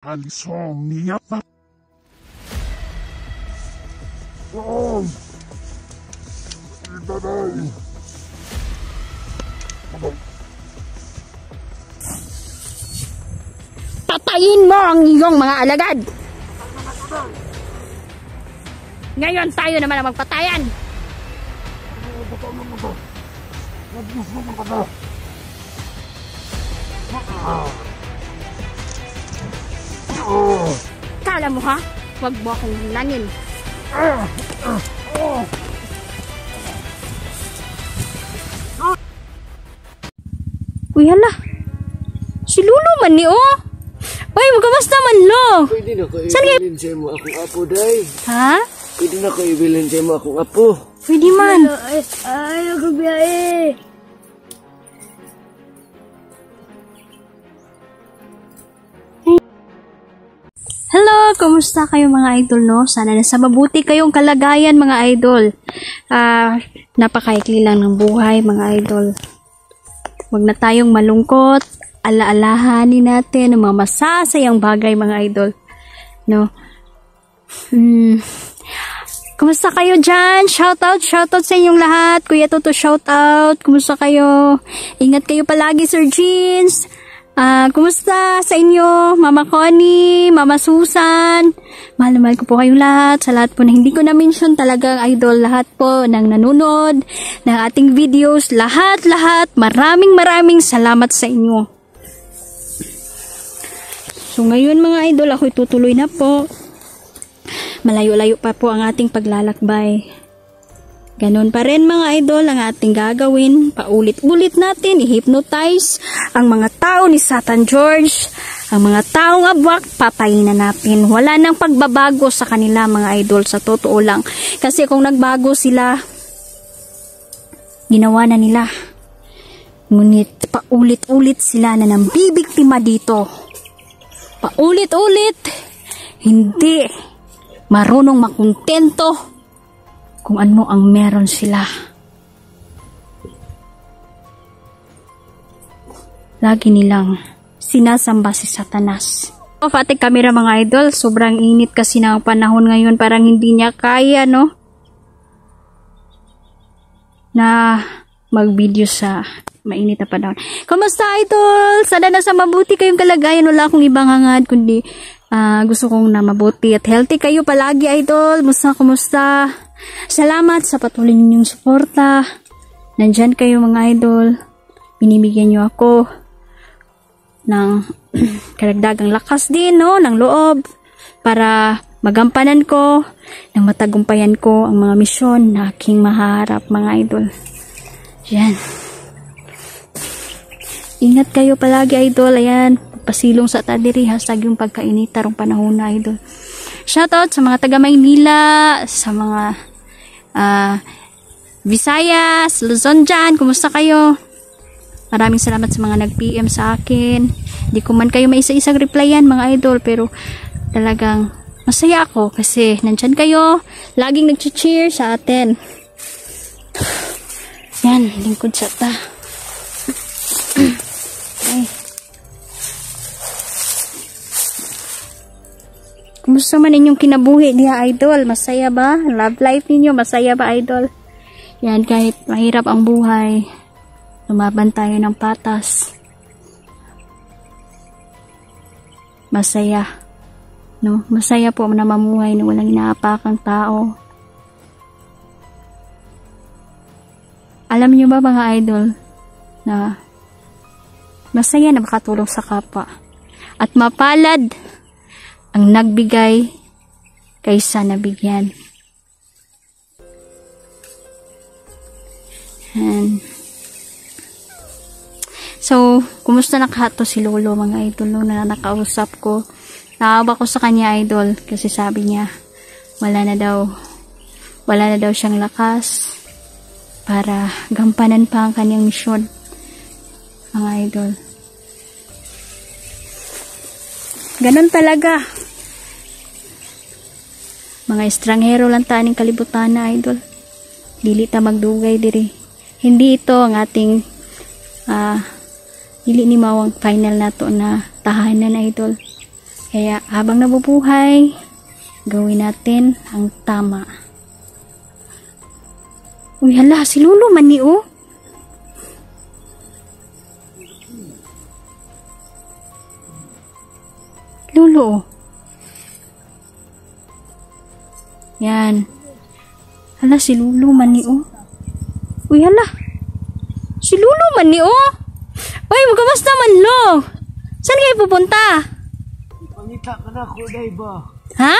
Alisong niya pa. Oh! Ibaday! Patayin mo ang iyong mga alagad! Ngayon tayo naman ang magpatayan! Kala mo ha? Huwag mo akong langin. Uy, hala. Si Lulu man ni oh. Uy, magkamusta man lo. Pwede na ko ibilin sa mo akong apo, day. Ha? Pwede na ko ibilin sa mo akong apo. Pwede man. Ay, ay, ako biyahe. Kumusta kayo mga idol no? Sana nasa mabuti kayong kalagayan mga idol. Ah, napakaikli lang ng buhay mga idol. Huwag na tayong malungkot. Alaalahanin natin ang mga masasayang bagay mga idol. No? Hmm. Kumusta kayo dyan? Shoutout, shoutout sa inyong lahat. Kuya Toto, shoutout. Kumusta kayo? Ingat kayo palagi, Sir Jeans. Ah, kumusta sa inyo? Mama Connie, Mama Susan. Mahal na mahal ko po kayong lahat. Sa lahat po na hindi ko na-mention talagang idol. Lahat po ng nanonood ng ating videos. Lahat, lahat. Maraming maraming salamat sa inyo. So ngayon mga idol, ako'y tutuloy na po. Malayo-layo pa po ang ating paglalakbay. Ganon pa rin mga idol ang ating gagawin. Paulit-ulit natin i-hypnotize ang mga tao ni Satan George. Ang mga taong abwak, papayin na natin. Wala nang pagbabago sa kanila mga idol sa totoo lang. Kasi kung nagbago sila, ginawa na nila. Ngunit paulit-ulit sila na nang bibiktima dito. Paulit-ulit, hindi marunong makontento kung ano ang meron sila. Lagi nilang sinasamba si Satanas. Off ating camera mga idol, sobrang init kasi ng panahon ngayon, parang hindi niya kaya, no? Na mag-video sa mainit na panahon. Kamusta idol? Sana nasa mabuti kayong kalagayan. Wala akong ibang hangad, kundi ah, gusto kong na mabuti at healthy kayo palagi idol. Musta, kumusta? Salamat sa patuloy ninyong suporta. Nandyan kayo mga idol. Binibigyan niyo ako ng karagdagang lakas din, no? Ng loob. Para magampanan ko, ng matagumpayan ko ang mga misyon na aking maharap, mga idol. Yan. Ingat kayo palagi, idol. Ayan, pasilong sa tadiri, hashtag yung pagkainit, tarong panahon na, idol. Shoutout sa mga taga Maynila, sa mga ah, Visayas, Luzon dyan, kumusta kayo? Maraming salamat sa mga nag-PM sa akin. Hindi ko man kayo maisa-isang replyan, mga idol, pero talagang masaya ako kasi nandyan kayo, laging nag-cheer sa atin. Yan, lingkod sa ta. Kumusta man inyong kinabuhi niya, idol? Masaya ba? Love life ninyo, masaya ba, idol? Yan, kahit mahirap ang buhay, lumaban tayo ng patas. Masaya. No? Masaya po na mamuhay na walang inaapakang tao. Alam niyo ba mga idol na masaya na makatulong sa kapwa at mapalad ang nagbigay kaysa nabigyan. And, so, kumusta nakahato si Lolo mga idol no, na nakausap ko. Naawa ko sa kanya idol kasi sabi niya wala na daw wala na daw siyang lakas para gampanan pa ang kanyang misyon mga idol. Ganon talaga. Mga estranghero lang taning kalibutan na idol. Dili ta magdugay diri. Hindi ito ang ating ah dili ni mawang final nato na tahanan idol. Kaya habang nabubuhay, gawin natin ang tama. Uy, hala, si Lolo man ni oh. Oh. Yan. Hala, si Lolo man ni oh. Uy, hala. Si Lolo man ni oh. Uy, magkamusta man lo? Saan kayo pupunta? Pangita ka na ko, day ba? Ha?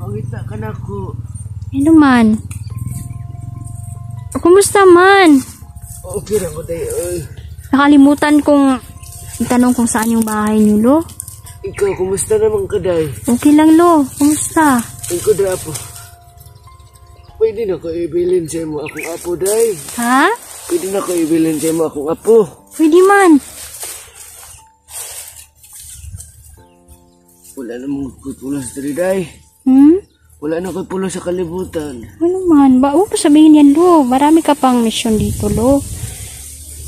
Pangita ka na ko. Ano man? Kumusta man? Okay na ko, day. Ay, Nakalimutan kong itanong kung saan yung bahay niyo, Lo. Ikaw, kumusta naman ka, day? Okay lang, Lo. Kumusta? Ikaw, day, apo. Pwede na ko ibilin sa mo akong apo, day. Ha? Pwede na ko ibilin sa mo akong apo. Pwede man. Wala namang ko'y pulos diri, day. Hmm? Wala na ko'y sa kalibutan. Ano man? Ba, mo sabihin yan, Lo. Marami ka pang mission dito, Lo.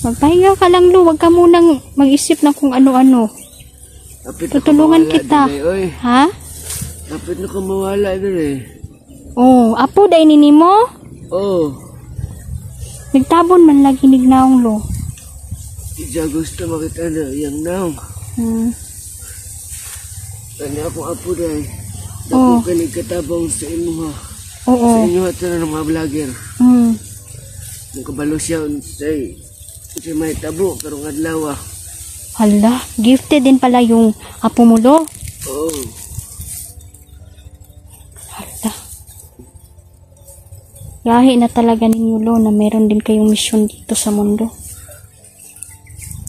Magpahinga ka lang, Lo. Huwag ka munang mag-isip ng kung ano-ano. Kapit na Tutulungan kita. diri, oy. Ha? Kapit na ko mawala diri. Oh, apo, dahil nini mo? Oh, Nagtabon man lagi nignaong, Lo. Ija gusto makita na iyang naong. Hmm. Kanya akong apo, day. Oh. Dako kanig katabang sa imo, ha. Oo. Sa inyo at ng mga vlogger. Hmm. Nung kabalo siya unsay unsay may tabo karong adlaw. Hala, gifted din pala yung apo mo, Lo. Oo. Hala. Yahi na talaga ninyo, Lo, na meron din kayong mission dito sa mundo.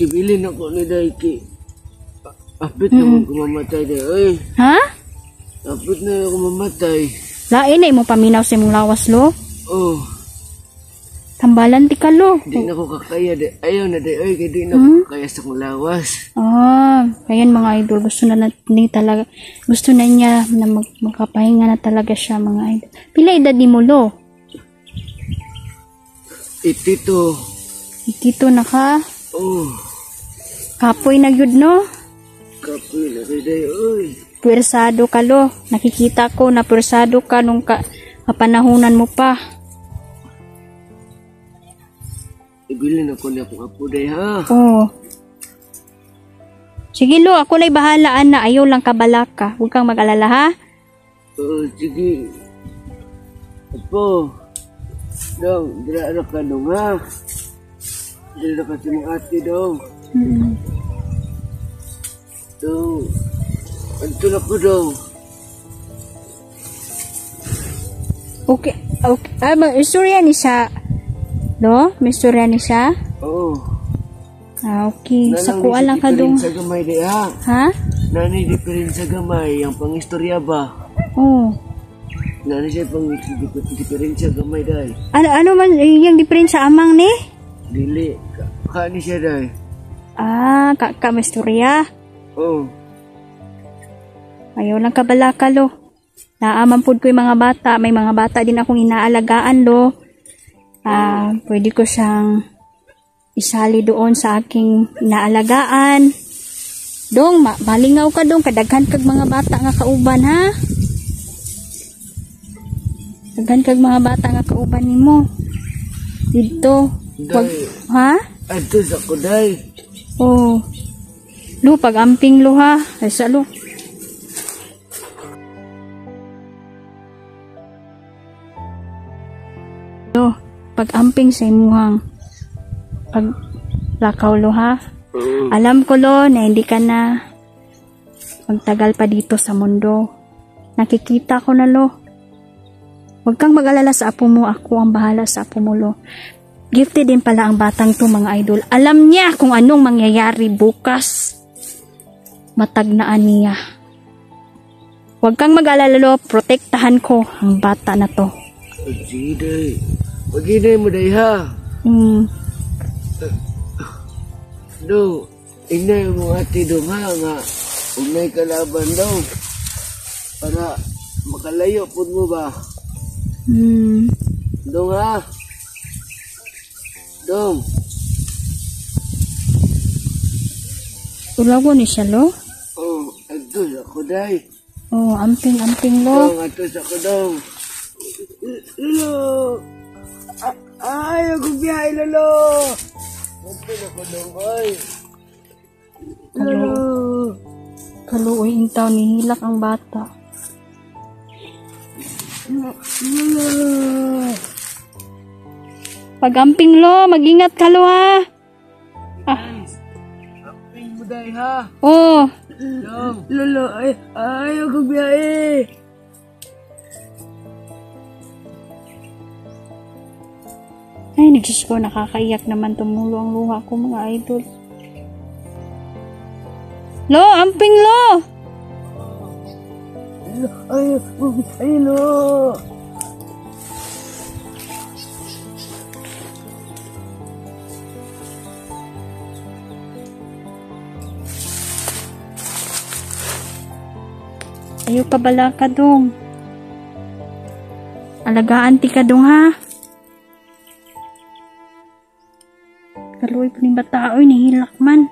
Ibilin ako ni Daiki. Apit na mm. kumamatay day. Ay, Ha? apit na ako mamatay. Lain na mo paminaw sa imong lawas, Lo. Oh, Tambalan di ka, Lo. di na ko kakaya day. Ayaw na day. Ay, di na ko kakaya sa kong lawas. Ah, ayan mga idol, gusto na natin talaga, gusto na niya na mag, magkapahinga na talaga siya mga idol. Pila edad ni mo, Lo? Itito. Ikito na ka. Oh, Kapoy na gyud no? kapoy na kay day. Ay, Puwersado ka, Lo. Nakikita ko na puwersado ka nung ka, kapanahunan mo pa. Ibilin ako ni akong apo day, ha. Oo. Sige, Lo. Ako na'y bahalaan na ayaw lang kabalaka. Huwag kang mag-alala, ha? Oh, sige. Apo. Dong, dira na ka dong, ha. Dira ka sa mga ate dong. Mm. Dong. Anto na ko dong. Okay. okay. Ah, mag istorya ni. No? May istorya ni siya? Oo. Ah, okay. Sa Nanang kuha di lang ka dong. sa gamay di ha. Ha? Nani diferen sa gamay, ang pangistorya ba? Oo. Nani siya pang diferen sa gamay day. Ano, ano man, yung difference sa amang ni? Dili. Ka- Kani siya day. Ah, ka, ka may istorya. Oo. Ayaw lang kabalaka, lo. Naaman po ko yung mga bata. May mga bata din akong inaalagaan, lo. Ah, pwede ko siyang isali doon sa aking inaalagaan. Dong, ma malingaw ka dong. Kadaghan kag mga bata nga kauban, ha? Daghan kag mga bata nga kauban nimo. Dito. Pag, Day. ha? Adto sa ko day. Oh. Lo, pag amping lo ha. Ay sa lo. Lo, pag amping sa imuhang pag lakaw lo ha. Oo. Alam ko lo na hindi ka na magtagal pa dito sa mundo. Nakikita ko na lo. Huwag kang mag-alala sa apo mo. Ako ang bahala sa apo mo lo. Gifted din pala ang batang to mga idol. Alam niya kung anong mangyayari bukas. Matagnaan niya. Huwag kang mag-alala lo. Protektahan ko ang bata na to. Day. Maginay mo day ha. Hmm. Do, inay mo ate do ha nga. Unay kalaban daw. Para makalayo po mo ba? Hmm. Dong ha. Dong. Ulago ni siya lo. Oh, ag Ito ako day. Oh, amping, amping lo. Dong, ato sa ko dong. Lolo. Ay, ako biyahe, lolo. Dong, ay. Lolo. Kaluoy intaw ni hilak ang bata. Lolo. Pag amping lo, mag-ingat ka lo ha. Ah, Aping mo day, ha? oh, Dong. Lolo, ay, ay, ako ay nagsis ko, nakakaiyak naman tumulo ang luha ko mga idol. Lo, amping lo! Ay, biyahe, lo. Ayaw pa bala ka dong. Alagaan ti ka dong ha. Kaluoy pa ni bataoy, nihilak man.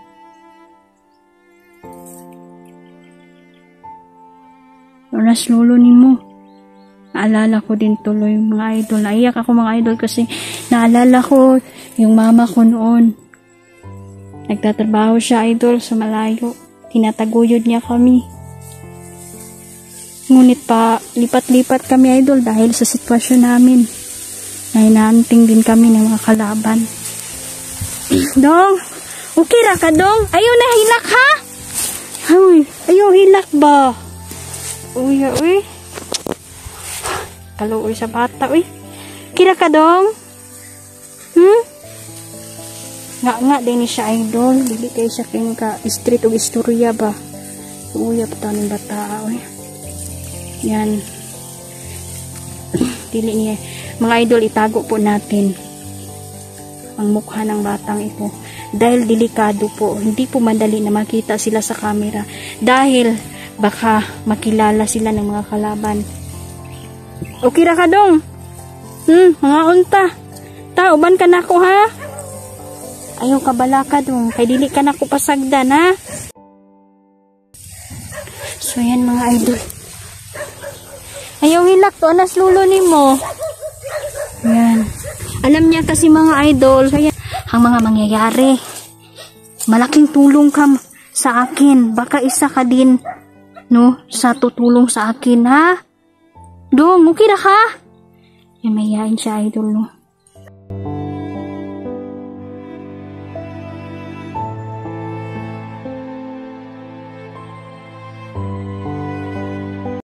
Oras lolo ni mo. Naalala ko din tuloy mga idol. Naiyak ako mga idol kasi naalala ko yung mama ko noon. Nagtatrabaho siya idol sa malayo. Tinataguyod niya kami. Ngunit pa, lipat-lipat kami idol dahil sa sitwasyon namin. Na inaanting din kami ng mga kalaban. Dong, okay ra ka dong? Ayaw na hilak ha? Uy, ayaw hilak ba? Uy, uy. Kaluoy sa bata, uy. Kira ka dong? Hmm? Nga nga din siya idol. Dili kay siya kay ka street o istorya ba? Uya pa ni bata, uy. Yan. Dili niya. Mga idol, itago po natin ang mukha ng batang ito. Dahil delikado po, hindi po madali na makita sila sa camera. Dahil baka makilala sila ng mga kalaban. Okay ra ka dong. Hmm, mga unta. Tauban ka na ko ha. Ayaw ka bala ka dong. Kay dili ka na ko pasagdan ha. So yan mga idol. Ayaw hilak to, anas lulo ni mo. Yan. Alam niya kasi mga idol, kaya ang mga mangyayari. Malaking tulong ka sa akin. Baka isa ka din, no, sa tutulong sa akin, ha? Dong, okay na ka? Yan, mayayain siya, idol, no?